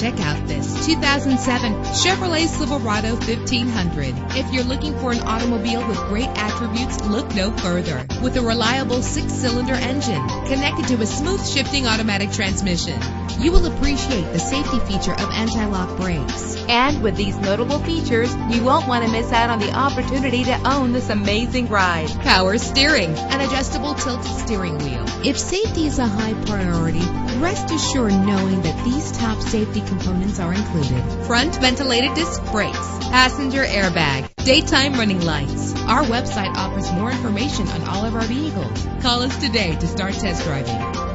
Check out this 2007 Chevrolet Silverado 1500. If you're looking for an automobile with great attributes, look no further. With a reliable six-cylinder engine connected to a smooth shifting automatic transmission, you will appreciate the safety feature of anti-lock brakes. And with these notable features, you won't want to miss out on the opportunity to own this amazing ride. Power steering, an adjustable tilt steering wheel. If safety is a high priority, rest assured knowing that these top safety components are included. Front ventilated disc brakes, passenger airbag, daytime running lights. Our website offers more information on all of our vehicles. Call us today to start test driving.